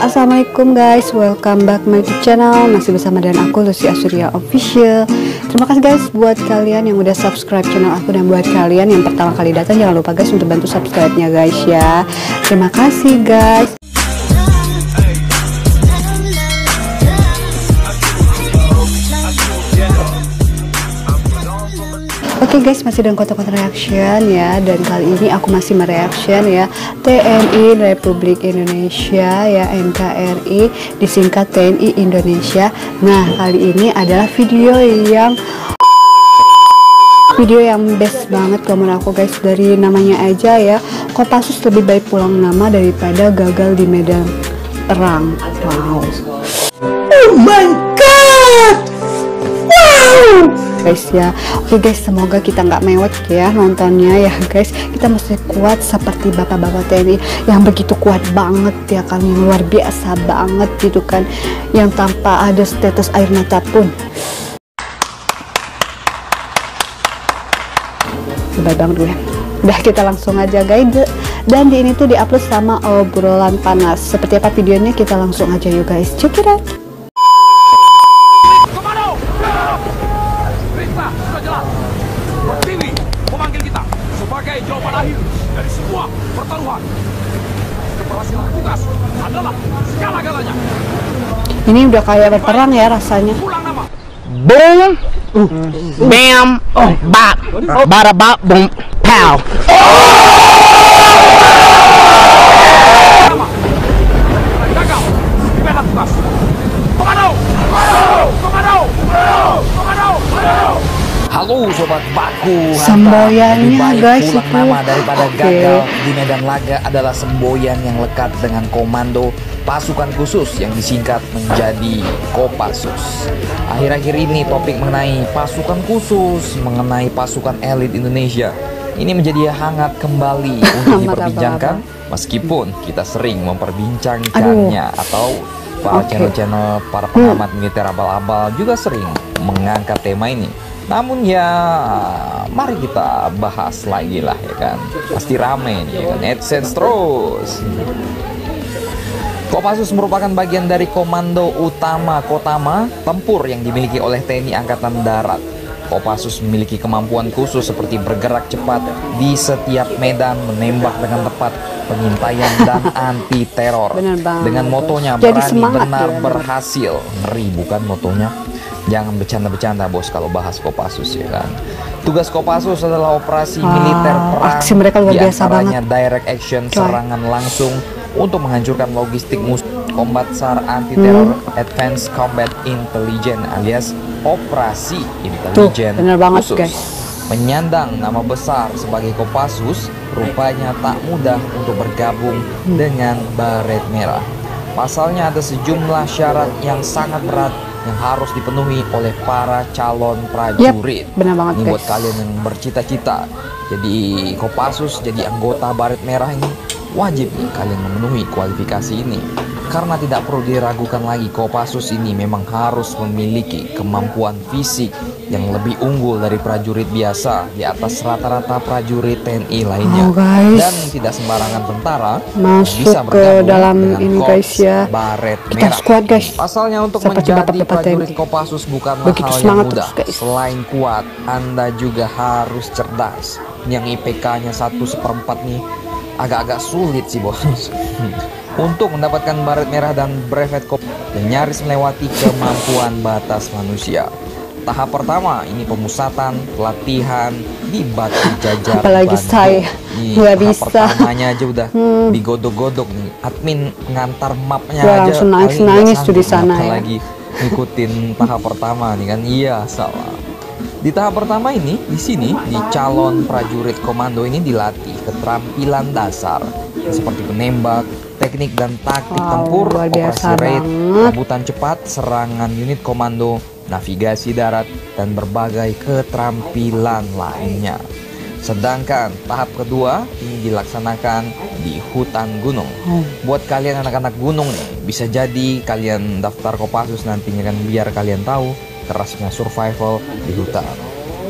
assalamualaikum guys, welcome back my channel. Masih bersama dengan aku Lucy Asurya Official. Terima kasih guys buat kalian yang udah subscribe channel aku dan buat kalian yang pertama kali datang jangan lupa guys untuk bantu subscribe-nya guys ya. Terima kasih guys. Oke okay guys, masih dengan kota-kota reaction ya. Dan kali ini aku masih mereaction ya. TNI Republik Indonesia ya NKRI Disingkat TNI Indonesia. Nah kali ini adalah video yang Video yang best banget kalau aku guys. Dari namanya aja ya Kopassus lebih baik pulang nama daripada gagal di medan perang. Wow. Oh my god! Wow guys ya. Oke guys semoga kita nggak mewek ya nontonnya ya guys. Kita mesti kuat seperti bapak-bapak TNI yang begitu kuat banget ya kan luar biasa banget gitu kan yang tanpa ada status air mata pun. Hebat banget gue. Udah kita langsung aja guys. Dan di ini tuh diupload sama obrolan panas. Seperti apa videonya kita langsung aja yuk guys. Check it sebagai jawaban akhir dari semua pertaruhan. Keberhasilan tugas adalah segala-galanya. Ini udah kayak berperang ya rasanya. Boom, uh. bam, oh, bap, bada bap, boom, pow. Gagal, gimana tugas? Komando, komando, komando, komando, komando. Halo sobat baku. Semboyannya guys itu. nama daripada okay. gagal di medan laga adalah semboyan yang lekat dengan komando pasukan khusus yang disingkat menjadi Kopassus. Akhir-akhir ini topik mengenai pasukan khusus, mengenai pasukan elit Indonesia ini menjadi hangat kembali untuk diperbincangkan meskipun kita sering memperbincangkannya Aduh. atau para channel-channel okay. para pengamat militer abal-abal juga sering mengangkat tema ini. Namun ya mari kita bahas lagi lah ya kan. Pasti rame nih ya kan. AdSense terus. Kopassus merupakan bagian dari Komando Utama Kotama tempur yang dimiliki oleh TNI Angkatan Darat. Kopassus memiliki kemampuan khusus seperti bergerak cepat di setiap medan, menembak dengan tepat, pengintaian dan anti teror. Dengan motonya berani benar ya, berhasil. Ngeri bukan motonya? Jangan bercanda-bercanda bos kalau bahas Kopassus ya kan. Tugas Kopassus adalah operasi wow, militer perang. Aksi mereka luar biasa banget. direct action serangan langsung untuk menghancurkan logistik musuh combat SAR anti teror hmm. advanced combat intelligence alias operasi intelijen khusus. Guys. Menyandang nama besar sebagai Kopassus, rupanya tak mudah untuk bergabung hmm. dengan Baret Merah. Pasalnya ada sejumlah syarat yang sangat berat yang harus dipenuhi oleh para calon prajurit. Yep, benar banget ini buat kalian yang bercita-cita jadi Kopassus, jadi anggota Baret Merah ini wajib nih kalian memenuhi kualifikasi ini. Karena tidak perlu diragukan lagi Kopassus ini memang harus memiliki kemampuan fisik yang lebih unggul dari prajurit biasa di atas rata-rata prajurit TNI lainnya. Oh, guys. Dan tidak sembarangan tentara masuk bisa ke dalam ini guys ya. Baret Kita merah. squad guys. Pasalnya untuk Seperti menjadi prajurit TNI. Kopassus bukanlah Begitu hal yang mudah. Terus, Selain kuat, Anda juga harus cerdas. Yang IPK-nya satu seperempat nih agak-agak sulit sih bos. untuk mendapatkan baret merah dan brevet kop yang nyaris melewati kemampuan batas manusia. Tahap pertama ini pemusatan pelatihan di Batu Jajar. Apalagi Bandung. saya nggak bisa. Pertamanya aja udah hmm. digodok-godok nih. Admin ngantar mapnya ya, aja. Langsung nangis nangis tuh di sana ya. Lagi ngikutin tahap pertama nih kan. Iya salah. Di tahap pertama ini, di sini, di calon prajurit komando ini dilatih keterampilan dasar seperti penembak, teknik dan taktik wow, tempur, operasi raid, rebutan cepat, serangan unit komando, navigasi darat, dan berbagai keterampilan lainnya. Sedangkan tahap kedua ini dilaksanakan di hutan gunung. Hmm. Buat kalian anak-anak gunung nih, bisa jadi kalian daftar Kopassus nantinya kan biar kalian tahu kerasnya survival di hutan.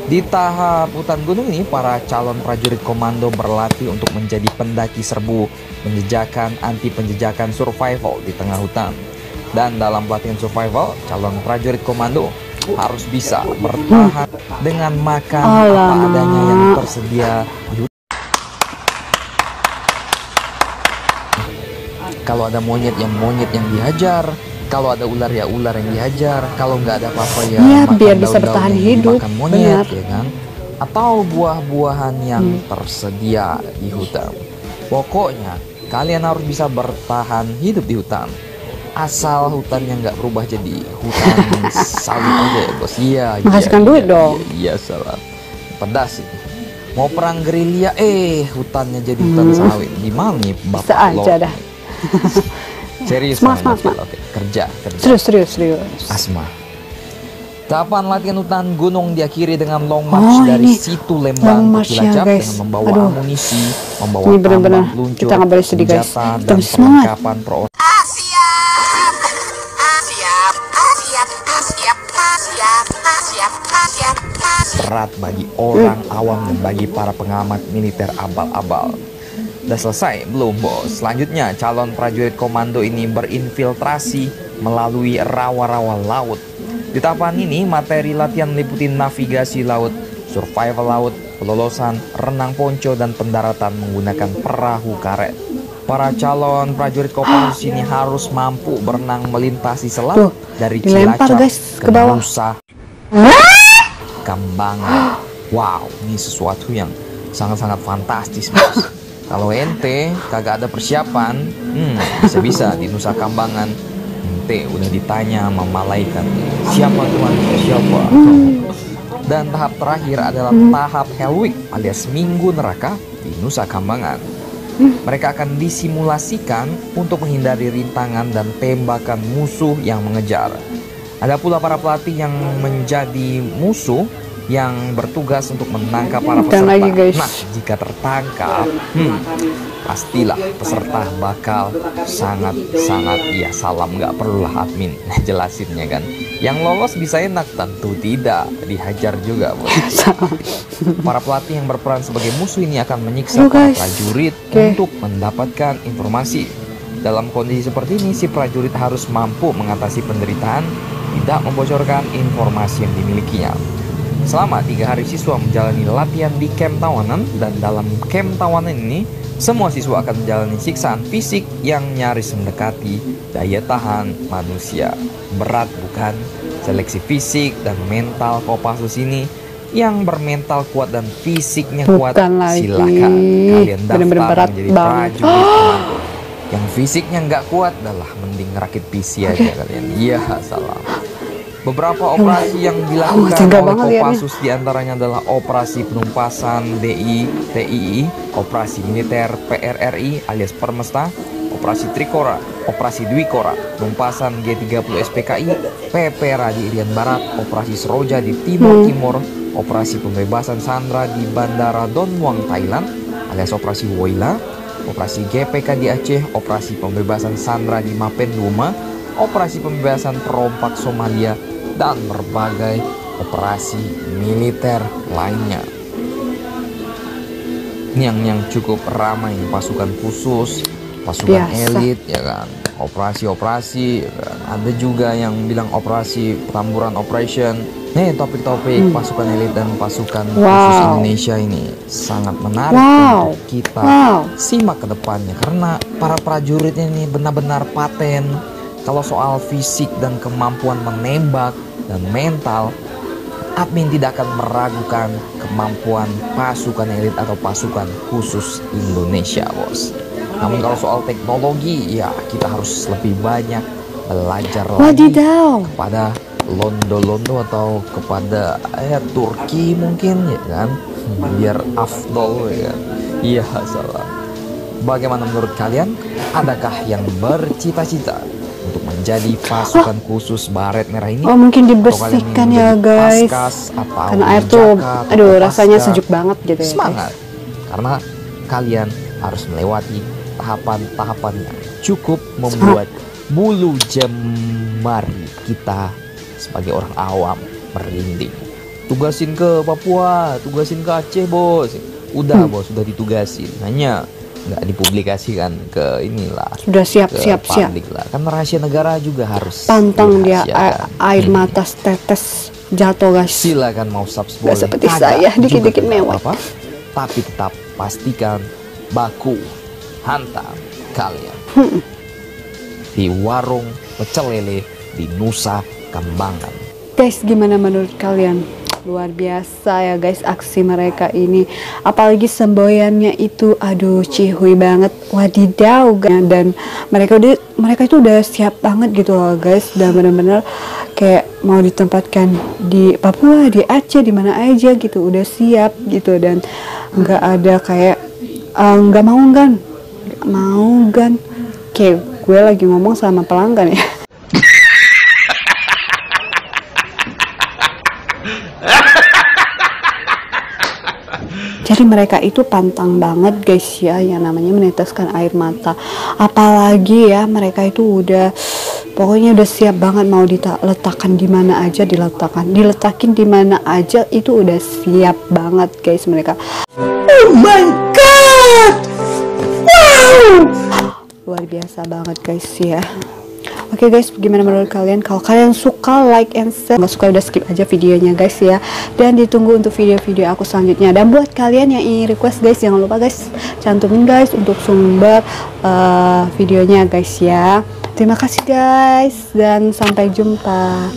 Di tahap hutan gunung ini, para calon prajurit komando berlatih untuk menjadi pendaki serbu, menjejakan anti penjejakan survival di tengah hutan. Dan dalam pelatihan survival, calon prajurit komando harus bisa bertahan dengan makan apa Alamak. adanya yang tersedia di hutan. Kalau ada monyet yang monyet yang dihajar, kalau ada ular ya ular yang dihajar, kalau nggak ada apa-apa ya Iya, makan biar bisa bertahan hidup. monyet, Benar. ya kan? Atau buah-buahan yang Hmm. tersedia di hutan. Pokoknya kalian harus bisa bertahan hidup di hutan. Asal hutannya nggak berubah jadi hutan sawit aja ya bos. Iya. iya, Menghasilkan iya, duit iya, dong. Iya salah. Pedas ini. Mau perang gerilya, eh hutannya jadi hutan Hmm. sawit. Gimana nih bapak Bisa aja lo? dah. Serius Semangat, Bang, semangat, Oke, kerja, kerja. Serius, serius, serius. Asma. Tahapan latihan hutan gunung diakhiri dengan long march Oh, dari ini situ Lembang ke ya, Cilacap guys. dengan membawa Aduh. amunisi, membawa Ini benar-benar tambang peluncur, kita boleh sedih, guys. senjata, Kita dan perlengkapan perorangan Ah, siap. Ah, siap. Ah, siap. Ah, siap. Ah, siap. Ah, siap. Ah, siap. Ah, siap. berat bagi orang awam dan bagi para pengamat militer abal-abal. Udah selesai? Belum bos. Selanjutnya calon prajurit komando ini berinfiltrasi melalui rawa-rawa laut. Di tahapan ini materi latihan meliputi navigasi laut, survival laut, pelolosan, renang ponco, dan pendaratan menggunakan perahu karet. Para calon prajurit Kopassus ini harus mampu berenang melintasi selat Tuh, dari Cilacap guys, ke ke bawah. Nusa Kambangan. Wow, ini sesuatu yang sangat-sangat fantastis, Bos. Kalau ente kagak ada persiapan, hmm, bisa-bisa di Nusa Kambangan ente udah ditanya sama malaikat, siapa Tuhan? Siapa? Dan tahap terakhir adalah tahap Hell Week alias Minggu Neraka di Nusa Kambangan. Mereka akan disimulasikan untuk menghindari rintangan dan tembakan musuh yang mengejar. Ada pula para pelatih yang menjadi musuh yang bertugas untuk menangkap para peserta. lagi, guys. Nah, jika tertangkap, hmm, pastilah peserta bakal sangat-sangat ya salam nggak perlulah admin jelasinnya kan. Yang lolos bisa enak tentu tidak dihajar juga bos. Para pelatih yang berperan sebagai musuh ini akan menyiksa Aduh, para prajurit Oke. untuk mendapatkan informasi. Dalam kondisi seperti ini, si prajurit harus mampu mengatasi penderitaan, tidak membocorkan informasi yang dimilikinya. Selama tiga hari siswa menjalani latihan di camp tawanan dan dalam camp tawanan ini, semua siswa akan menjalani siksaan fisik yang nyaris mendekati daya tahan manusia. Berat bukan? Seleksi fisik dan mental Kopassus ini yang bermental kuat dan fisiknya kuat Bukan lagi. silakan kalian daftar Bener-bener berat menjadi banget. prajurit komando. Yang fisiknya nggak kuat adalah mending rakit PC aja kalian. Iya salah. Beberapa operasi yang dilakukan oleh liatnya. Kopassus di antaranya adalah operasi penumpasan DI, TII, operasi militer PRRI alias Permesta, operasi Trikora, operasi Dwikora, penumpasan G30 SPKI, PP Radi Irian Barat, operasi Seroja di Timur Timur, operasi pembebasan Sandra di Bandara Don Muang Thailand alias operasi Woila, operasi GPK di Aceh, operasi pembebasan Sandra di Mapenduma, operasi pembebasan perompak Somalia, dan berbagai operasi militer lainnya. Ini yang yang cukup ramai pasukan khusus, pasukan Biasa. elit ya kan. Operasi-operasi ya kan. Ada juga yang bilang operasi petamburan operation. Nih topik-topik pasukan elit dan pasukan khusus Hmm. Wow. Indonesia ini sangat menarik Wow. untuk kita Wow. simak ke depannya karena para prajuritnya ini benar-benar paten kalau soal fisik dan kemampuan menembak dan mental admin tidak akan meragukan kemampuan pasukan elit atau pasukan khusus Indonesia bos. Namun kalau soal teknologi ya kita harus lebih banyak belajar lagi kepada londo-londo atau kepada ya Turki mungkin ya kan? Biar afdol ya kan? Iya salah. Bagaimana menurut kalian? Adakah yang bercita-cita untuk menjadi pasukan khusus baret merah ini. Oh mungkin dibersihkan ya guys. paskas atau Karena air tuh, aduh rasanya sejuk banget gitu ya. semangat. Karena kalian harus melewati tahapan-tahapan yang cukup membuat bulu jemari kita sebagai orang awam merinding. tugasin ke Papua tugasin ke Aceh bos. Udah bos sudah ditugasin. Hanya nggak dipublikasikan ke inilah Sudah siap ke siap siap. lah kan rahasia negara juga harus Pantang dia air mata tetes jatuh guys. silakan mau subs Nggak boleh seperti Kagak saya, juga dikit-dikit tidak mewah. apa-apa. tapi tetap pastikan baku hantam kalian Hmm. di warung pecel lele di Nusa Kambangan Guys, gimana menurut kalian? Luar biasa ya guys aksi mereka ini. Apalagi semboyannya itu aduh cihuy banget. Wadidaw guys. dan mereka udah mereka itu udah siap banget gitu loh guys dan bener-bener kayak mau ditempatkan di Papua, di Aceh, di mana aja gitu udah siap gitu dan nggak ada kayak "Eh, nggak mau kan mau kan kayak gue lagi ngomong sama pelanggan ya Jadi mereka itu pantang banget guys ya yang namanya meneteskan air mata. Apalagi ya mereka itu udah pokoknya udah siap banget mau diletakkan di mana aja diletakkan, diletakin di mana aja itu udah siap banget guys mereka. Oh my god. Wow. Luar biasa banget guys ya. Oke guys, gimana menurut kalian? Kalau kalian suka like and share, nggak suka udah skip aja videonya guys ya. Dan ditunggu untuk video-video aku selanjutnya. Dan buat kalian yang ingin request guys, jangan lupa guys cantumin guys untuk sumber uh, videonya guys ya. Terima kasih guys dan sampai jumpa.